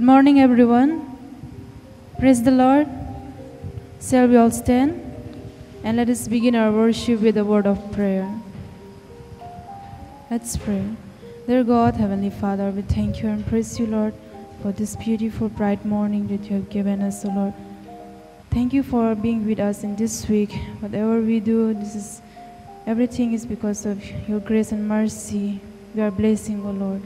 Good morning, everyone. Praise the Lord. Shall we all stand? And let us begin our worship with a word of prayer. Let's pray. Dear God, Heavenly Father, we thank you and praise you, Lord, for this beautiful, bright morning that you have given us, O Lord. Thank you for being with us in this week. Whatever we do, this is everything is because of your grace and mercy. We are blessing, O Lord.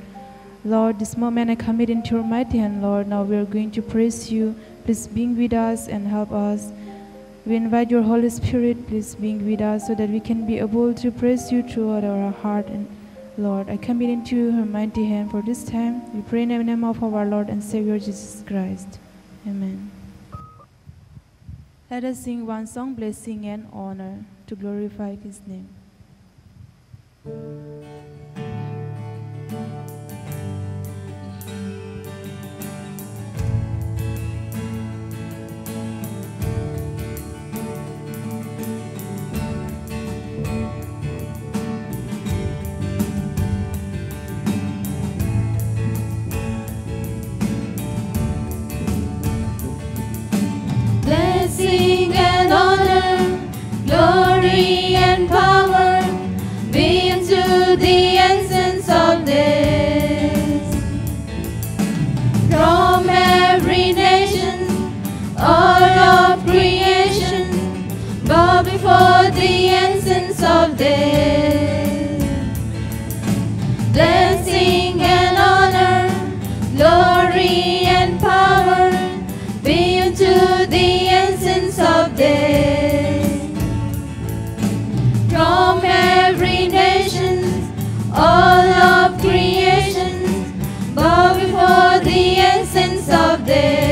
Lord, this moment I commit into your mighty hand, Lord. Now we are going to praise you. Please be with us and help us. We invite your Holy Spirit, please be with us so that we can be able to praise you throughout our heart. And Lord, I commit into your mighty hand for this time. We pray in the name of our Lord and Savior Jesus Christ. Amen. Let us sing one song, blessing and honor, to glorify his name. Before the Ancient of Days. Blessing and honor, glory and power be unto the Ancient of Days. From every nation, all of creation, bow before the Ancient of Days.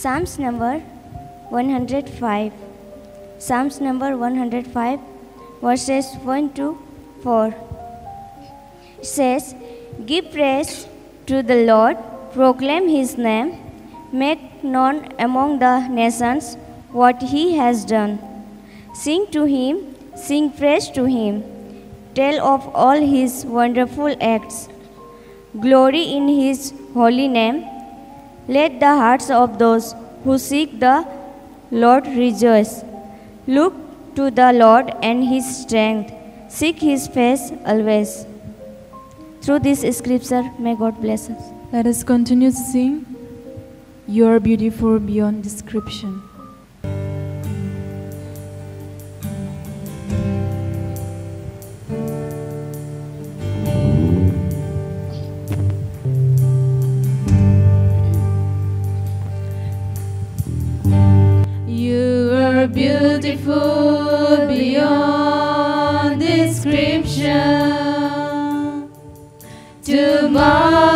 Psalms number 105. Psalms number 105, verses 1 to 4. It says, Give praise to the Lord, proclaim his name, make known among the nations what he has done. Sing to him, sing praise to him, tell of all his wonderful acts. Glory in his holy name. Let the hearts of those who seek the Lord rejoice. Look to the Lord and his strength. Seek his face always. Through this scripture, may God bless us. Let us continue to sing. You are beautiful beyond description. beautiful beyond description. Tomorrow.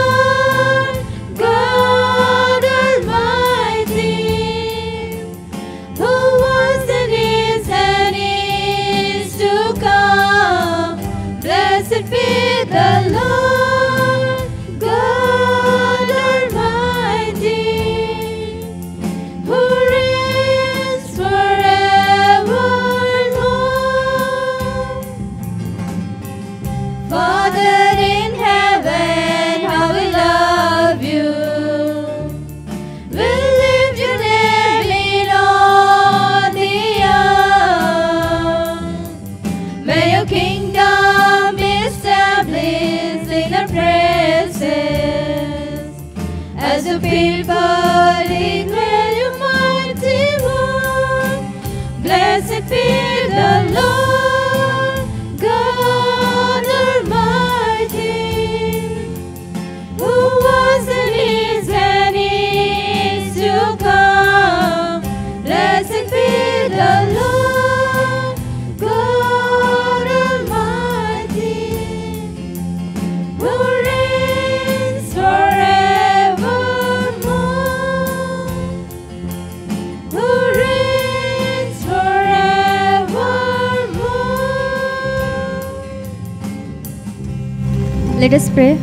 Let us pray.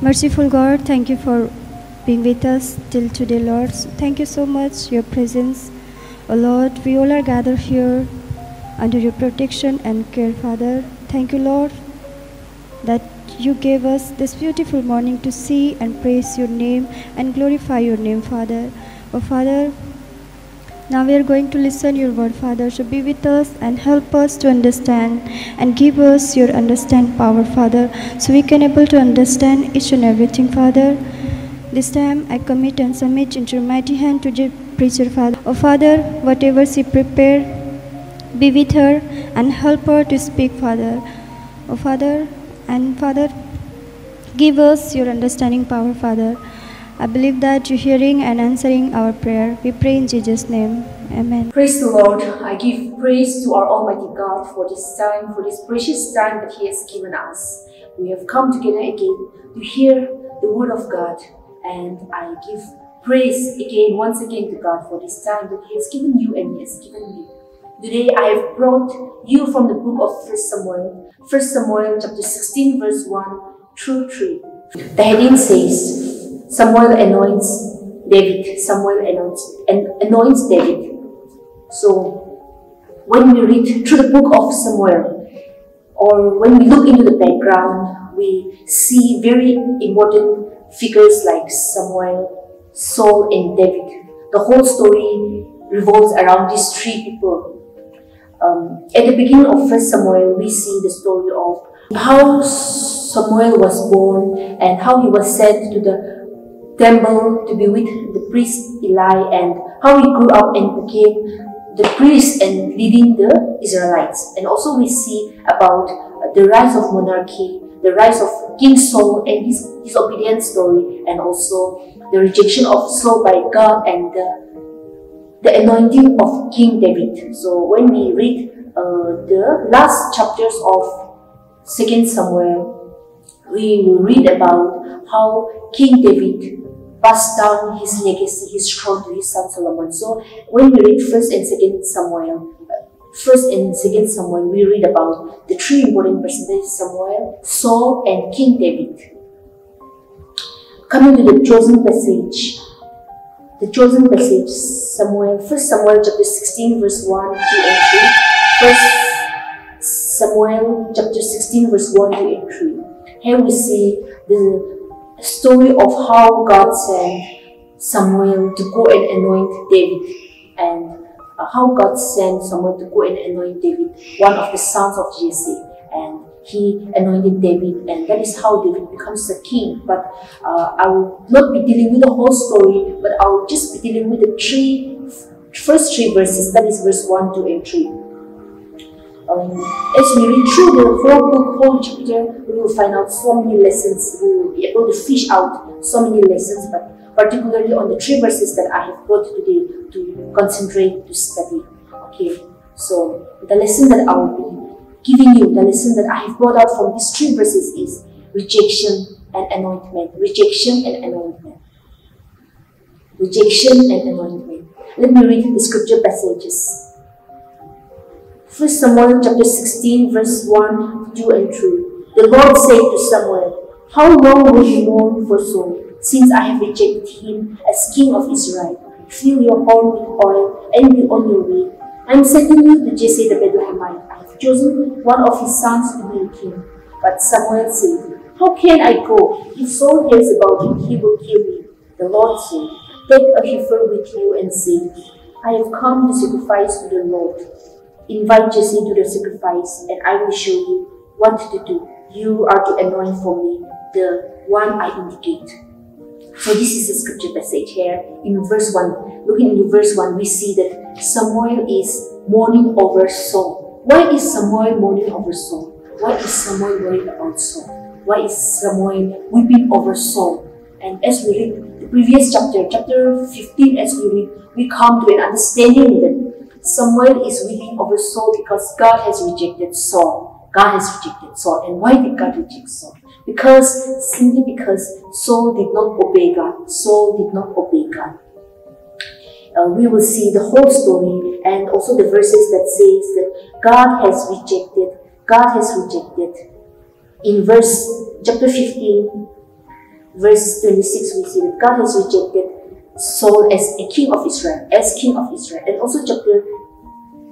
Merciful God, thank you for being with us till today, Lord. Thank you so much, your presence. Oh Lord, we all are gathered here under your protection and care, Father. Thank you, Lord, that you gave us this beautiful morning to see and praise your name and glorify your name, Father. Oh Father, now we are going to listen your word, Father. So be with us and help us to understand and give us your understand power, Father, so we can able to understand each and everything, Father. This time I commit and submit into your mighty hand to the preacher, Father. Oh Father, whatever she prepared, be with her and help her to speak, Father. Oh Father, and Father, give us your understanding power, Father. I believe that you're hearing and answering our prayer. We pray in Jesus' name. Amen. Praise the Lord. I give praise to our Almighty God for this time, for this precious time that He has given us. We have come together again to hear the Word of God, and I give praise again, once again, to God for this time that He has given you and He has given me. Today I have brought you from the book of 1 Samuel, 1 Samuel chapter 16, verse 1 through 3. The heading says, Samuel anoints David. Samuel anoints, an- anoints David. So, when we read through the book of Samuel, or when we look into the background, we see very important figures like Samuel, Saul, and David. The whole story revolves around these three people. Um, at the beginning of First Samuel, we see the story of how Samuel was born and how he was sent to the temple to be with the priest Eli and how he grew up and became the priest and leading the Israelites. And also we see about uh, the rise of monarchy, the rise of King Saul and his disobedient story, and also the rejection of Saul by God and the, the anointing of King David. So when we read uh, the last chapters of Second Samuel, we will read about how King David passed down his legacy, his throne to his son Solomon. So when we read First and Second Samuel, First and Second Samuel, we read about the three important personages: Samuel, Saul, and King David. Coming to the chosen passage, the chosen passage, Samuel, First Samuel chapter sixteen, verse one, two, and three. First Samuel chapter sixteen, verse one, two, and three. Here we see the story of how God sent Samuel to go and anoint David and uh, how God sent Samuel to go and anoint David, one of the sons of Jesse. And he anointed David, and that is how David becomes the king. But uh, I will not be dealing with the whole story, but I will just be dealing with the three first three verses. That is verse one, two, and three. Um, we read through the whole book, whole chapter, we will find out so many lessons. We will be able to fish out so many lessons, but particularly on the three verses that I have brought today to concentrate to study. Okay, so the lesson that I will be giving you, the lesson that I have brought out from these three verses is rejection and anointment. Rejection and anointment. Rejection and anointment. Let me read the scripture passages. First Samuel chapter 16, verse 1, 2, and 3. The Lord said to Samuel, How long will you mourn for Saul, since I have rejected him as king of Israel? Fill your horn with oil and be on your way. I am sending you to Jesse the Bethlehemite. I have chosen one of his sons to be king. But Samuel said, How can I go? If Saul hears about it, he will kill me. The Lord said, Take a heifer with you and say, I have come to sacrifice to the Lord. Invite Jesse to the sacrifice, and I will show you what to do. You are to anoint for me the one I indicate. So this is the scripture passage here in verse 1. Looking into verse 1, we see that Samuel is mourning over Saul. Why is Samuel mourning over Saul? Why is Samuel worried about Saul? Why is Samuel weeping over Saul? And as we read the previous chapter, chapter 15, as we read, we come to an understanding that Samuel is weeping over Saul because God has rejected Saul. God has rejected Saul. And why did God reject Saul? Because, simply because Saul did not obey God. Saul did not obey God. Uh, we will see the whole story and also the verses that says that God has rejected, God has rejected. In verse, chapter 15, verse 26, we see that God has rejected Saul as a king of Israel, as king of Israel. And also chapter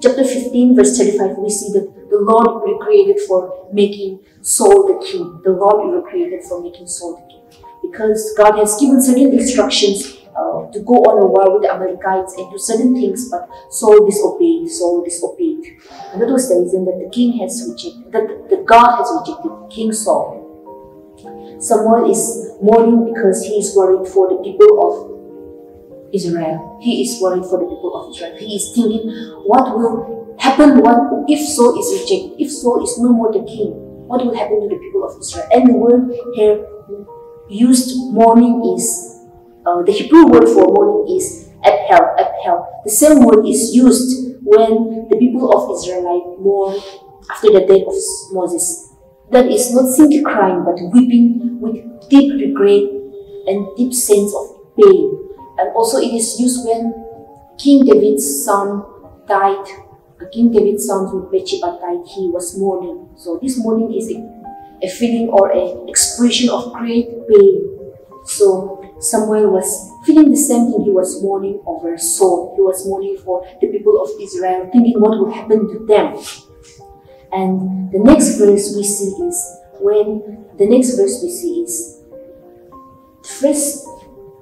chapter 15, verse 35, we see that the Lord recreated for making Saul the king. The Lord recreated for making Saul the king. Because God has given certain instructions uh, to go on a war with the Amalekites and do certain things, but Saul disobeyed. Saul disobeyed. And that was the reason that the king has rejected, that the God has rejected King Saul. Samuel is mourning because he is worried for the people of Israel. He is worried for the people of Israel. He is thinking, what will happen what, if Saul is rejected? If Saul is no more the king, what will happen to the people of Israel? And the word here used mourning is, uh, the Hebrew word for mourning is aphel, aphel. The same word is used when the people of Israel mourn after the death of Moses. That is not simply crying, but weeping with deep regret and deep sense of pain and also it is used when King David's son died. King David's son with Bathsheba died, he was mourning. So this mourning is a, a feeling or an expression of great pain. So Samuel was feeling the same thing. He was mourning over Saul. He was mourning for the people of Israel, thinking what would happen to them. And the next verse we see is when the next verse we see is the first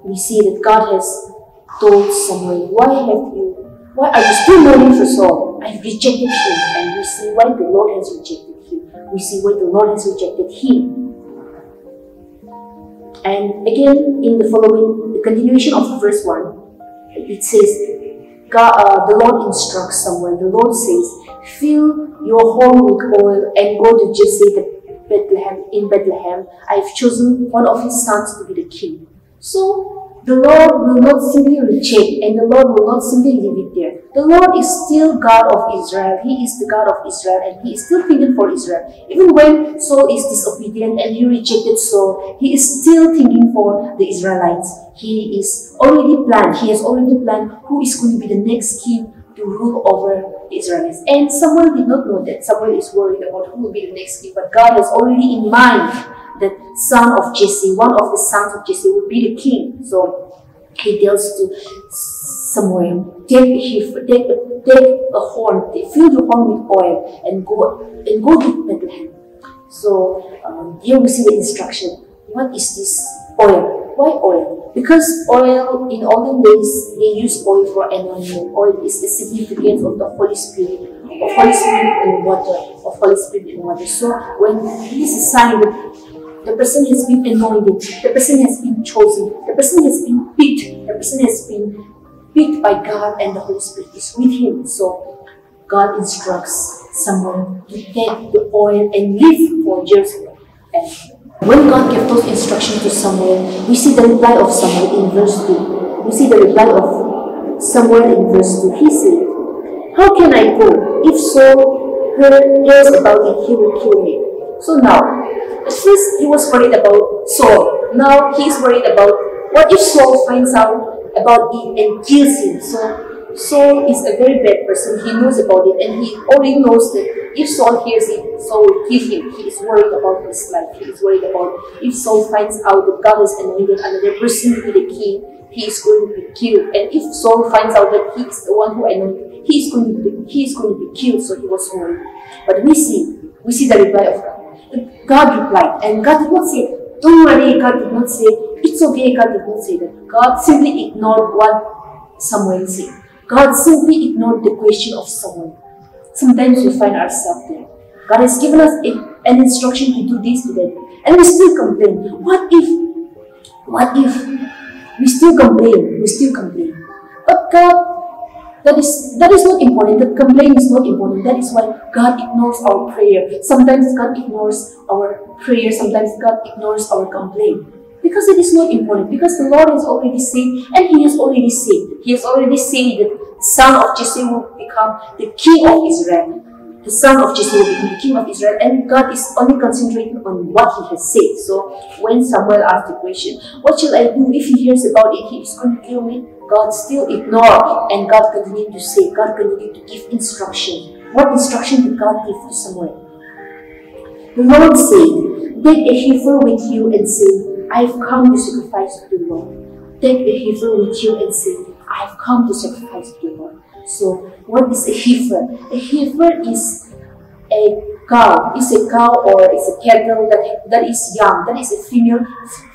we see that God has told Samuel, Why have you, why are you still mourning for Saul? I've rejected him. And we see why the Lord has rejected him. We see why the Lord has rejected him. And again, in the following, the continuation of verse 1, it says, God, uh, the Lord instructs Samuel, the Lord says, Fill your home with oil and go to Jesse the Bethlehem in Bethlehem. I have chosen one of his sons to be the king. So the Lord will not simply reject and the Lord will not simply leave it there. The Lord is still God of Israel. He is the God of Israel and He is still thinking for Israel. Even when Saul is disobedient and he rejected Saul, He is still thinking for the Israelites. He is already planned, He has already planned who is going to be the next king to rule over the Israelites. And Samuel did not know that. Samuel is worried about who will be the next king, but God has already in mind the son of Jesse, one of the sons of Jesse, will be the king. So he tells to Samuel, take, take, take a horn, fill the horn with oil, and go and go to Bethlehem. So um, here we see the instruction. What is this oil? Why oil? Because oil in olden days they use oil for anointing. Oil is the significance of the Holy Spirit, of Holy Spirit in water, of Holy Spirit in water. So when this is a sign that the person has been anointed. The person has been chosen. The person has been picked. The person has been picked by God and the Holy Spirit is with him. So God instructs someone to take the oil and leave for Jerusalem. And when God gave those instructions to Samuel, we see the reply of Samuel in verse 2. We see the reply of Samuel in verse 2. He said, How can I go? If so, Saul hears about it, he will kill me. So now, first he was worried about Saul. Now he is worried about what if Saul finds out about it and kills him. So Saul is a very bad person. He knows about it and he already knows that if Saul hears it, Saul will kill him. He is worried about his life. He is worried about if Saul finds out that God has anointed another person to be the king, he is going to be killed. And if Saul finds out that he is the one who anointed, he is going to be he is going to be killed. So he was worried. But we see we see the reply of God. God replied, and God did not say, Don't worry, God did not say, It's okay, God did not say that. God simply ignored what Samuel said. God simply ignored the question of Samuel. Sometimes we find ourselves there. God has given us a, an instruction to do this, to that, and we still complain. What if, what if we still complain, we still complain. But God, that is that is not important. The complaint is not important. That is why God ignores our prayer. Sometimes God ignores our prayer. Sometimes God ignores our complaint. Because it is not important. Because the Lord has already said, and He has already said, He has already said that the son of Jesse will become the king of Israel. The son of Jesse will become the king of Israel, and God is only concentrating on what He has said. So when Samuel asked the question, What shall I do if he hears about it? He is going to kill me. God still ignored, and God continued to say, God continued to give instruction. What instruction did God give to Samuel? The Lord said, Take a heifer with you and say, I have come to sacrifice to the Lord. Take a heifer with you and say, I have come to sacrifice to the Lord. So, what is a heifer? A heifer is a cow. Is a cow or is a cattle that, that is young. That is a female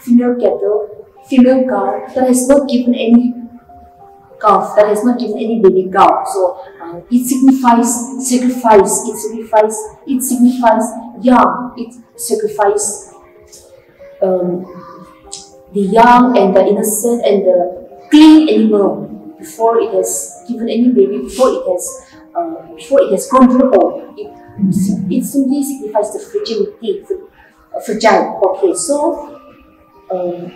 female cattle, female cow that has not given any calf, that has not given any baby calf. So uh, it signifies sacrifice. It signifies it signifies young. It signifies um, the young and the innocent and the clean animal before it has given any baby, before it has uh, before it has grown old. It, it simply signifies the fragility, fragile. Okay, so um,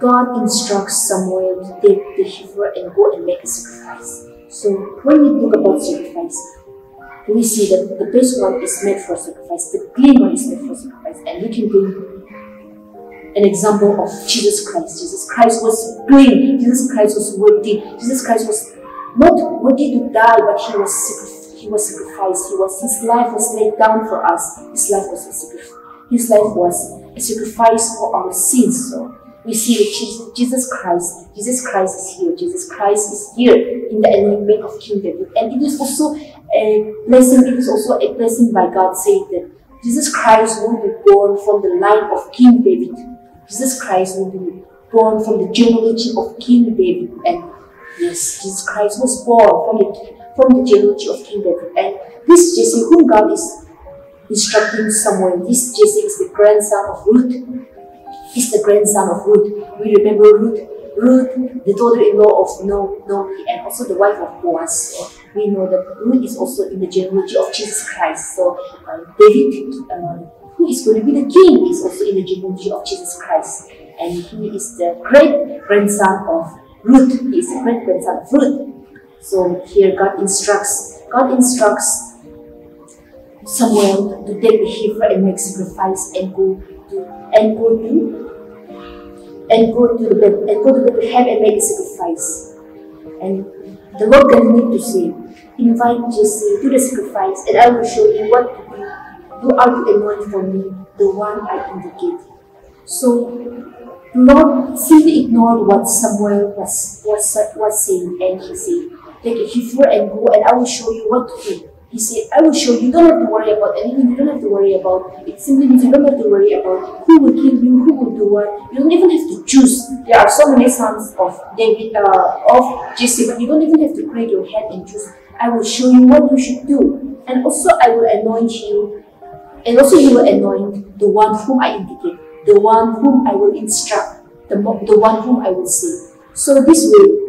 God instructs Samuel to take the heifer and go and make a sacrifice. So when we talk about sacrifice, we see that the best one is made for sacrifice, the clean one is made for sacrifice, and we can bring an example of Jesus Christ. Jesus Christ was clean. Jesus Christ was worthy. Jesus Christ was not worthy to die, but he was he was sacrificed. He was his life was laid down for us. His life was a sacrifice. His life was a sacrifice for our sins. So we see Jesus Christ, Jesus Christ is here. Jesus Christ is here in the anointment of King David. And it is also a blessing, it is also a blessing by God saying that Jesus Christ will be born from the line of King David. Jesus Christ will be born from the genealogy of King David. And yes, Jesus Christ was born from the, from the genealogy of King David. And this Jesse, whom God is instructing someone, this Jesse is the grandson of Ruth. He's the grandson of Ruth. We remember Ruth, Ruth, the daughter-in-law of Naomi, and also the wife of Boaz. So we know that Ruth is also in the genealogy of Jesus Christ. So uh, David, uh, who is going to be the king, is also in the genealogy of Jesus Christ. And he is the great grandson of Ruth. He is the great grandson of Ruth. So here God instructs, God instructs Samuel to take the heifer and make sacrifice and go and go to and go to the and go to the Bethlehem and make a sacrifice. And the Lord continued to say, Invite Jesse to the sacrifice, and I will show you what to do. You are to anoint for me the one I indicate. So Lord simply ignored what Samuel was was was saying, and he said, Take a heifer and go, and I will show you what to do. He said, I will show you. Don't have to worry about anything. You don't have to worry about it. Simply means you don't have to worry about who will kill you, who will do what. You don't even have to choose. There are so many sons of David, uh, of Jesse, but you don't even have to crack your head and choose. I will show you what you should do. And also I will anoint you. And also you will anoint the one whom I indicate, the one whom I will instruct, the, the one whom I will say. So this way,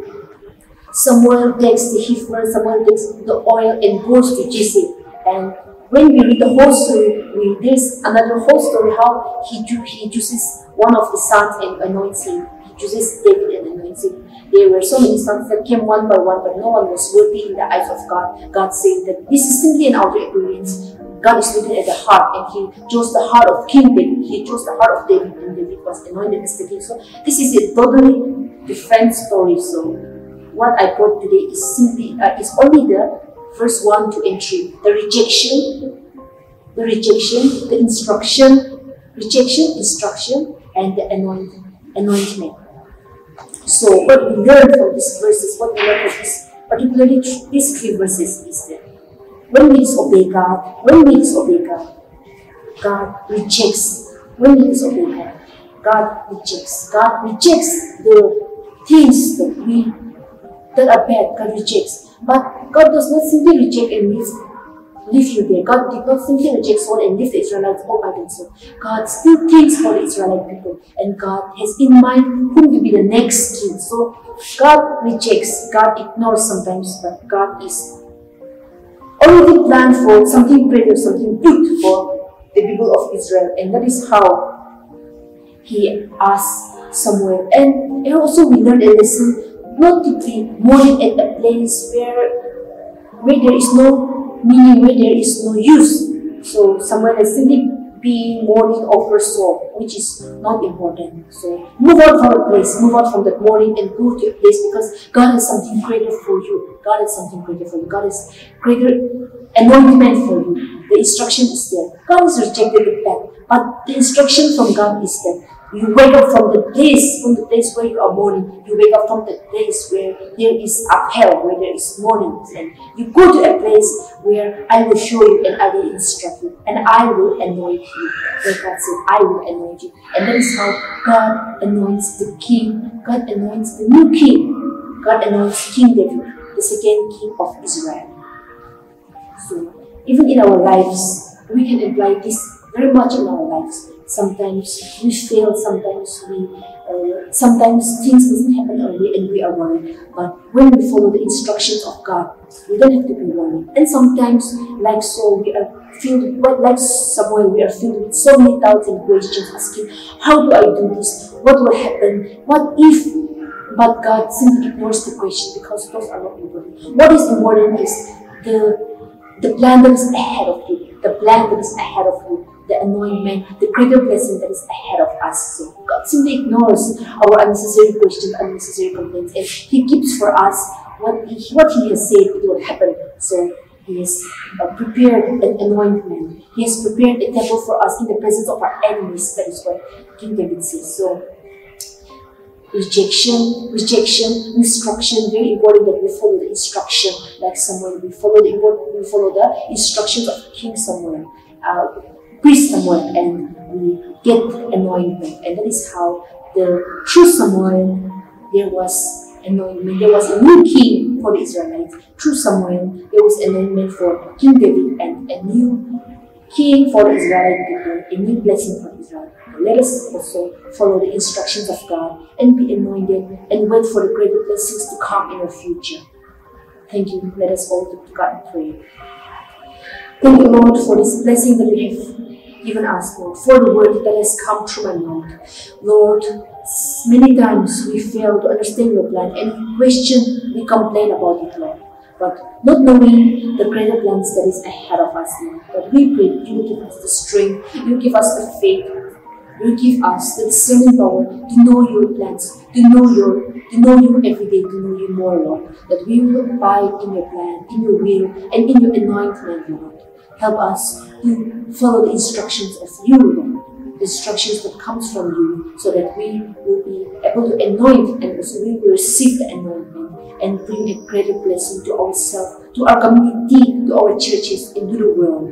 Samuel takes the heifer, someone takes the oil and goes to Jesse. And when we read the whole story, we, there's another whole story how he, he chooses one of the sons and anoints him. He chooses David and anoints him. There were so many sons that came one by one, but no one was worthy in the eyes of God. God said that this is simply an outer appearance. God is looking at the heart, and He chose the heart of King David. He chose the heart of David, and David was anointed as the king. So this is a totally different story. So what I brought today is simply uh, is only the first one to entry. The rejection, the rejection, the instruction, rejection, instruction, and the anointing, anointment. So what we learn from these verses, what we learn from this, particularly these three verses, is that when we disobey God, when we disobey God, God rejects. When we disobey God, God rejects. God rejects the things that we that are bad, God rejects. But God does not simply reject and leave leave you there. God did not simply reject Saul and leave the Israelites all by themselves. God still thinks for the Israelite people, and God has in mind whom to be the next king. So God rejects, God ignores sometimes, but God is already planned for something greater, something good for the people of Israel, and that is how He asked Samuel. And also we learned a lesson not to be mourning at a place where where there is no meaning, where there is no use. So Samuel has simply being mourning over Saul, which is not important. So move out from a place, move out from that mourning and go to a place because God has something greater for you. God has something greater for you. God has greater anointment for you. The instruction is there. God has rejected the path, but the instruction from God is there. You wake up from the place, from the place where you are mourning. You wake up from the place where there is uphell, where there is mourning. And you go to a place where I will show you and I will instruct you and I will anoint you. Where God said, I will anoint you. And that is how God anoints the king. God anoints the new king. God anoints King David, the second king of Israel. So even in our lives, we can apply this very much in our lives. Sometimes we fail, sometimes we, uh, sometimes things doesn't happen early and we are worried. But when we follow the instructions of God, we don't have to be worried. And sometimes, like Saul, we are filled, with, like Samuel, we are filled with so many doubts and questions, asking, how do I do this? What will happen? What if? But God simply ignores the question because those are not important. What is important is the the plan that is ahead of you, the plan that is ahead of you, the anointment, the greater blessing that is ahead of us. So God simply ignores our unnecessary questions, unnecessary complaints, and He keeps for us what He, what he has said it will happen. So He has uh, prepared an anointment. He has prepared a table for us in the presence of our enemies. That is what King David says. So rejection, rejection, instruction. Very important that we follow the instruction like Samuel. We follow the we follow the instructions of King Samuel. Uh, priest Samuel and we get anointment. And that is how the true Samuel, there was anointment. There was a new king for the Israelites. Through Samuel, there was anointment for King David and a new king for the Israelite people, a new blessing for Israel. Let us also follow the instructions of God and be anointed and wait for the greater blessings to come in our future. Thank you. Let us all to God and pray. Thank you, Lord, for this blessing that you have given us, Lord, for the word that has come through my mouth. Lord, many times we fail to understand your plan and question, we complain about it, Lord. But not knowing the greater plans that is ahead of us, Lord. But we pray you give us the strength, you give us the faith, you give us the discerning power to know your plans, to know your to know you every day, to know you more, Lord. That we will abide in your plan, in your will, and in your anointment, Lord. Help us to follow the instructions of you. The instructions that comes from you, so that we will be able to anoint and also we will receive the anointment and bring a greater blessing to ourselves, to our community, to our churches, and to the world.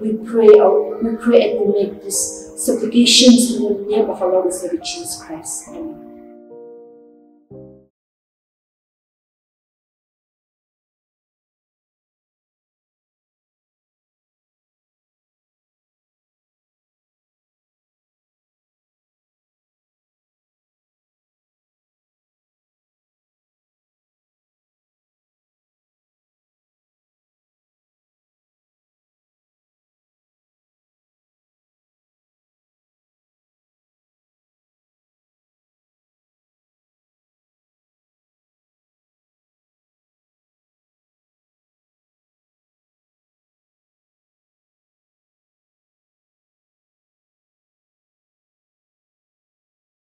We pray, we pray and we make these supplications in the name of our Lord and Savior Jesus Christ. Amen.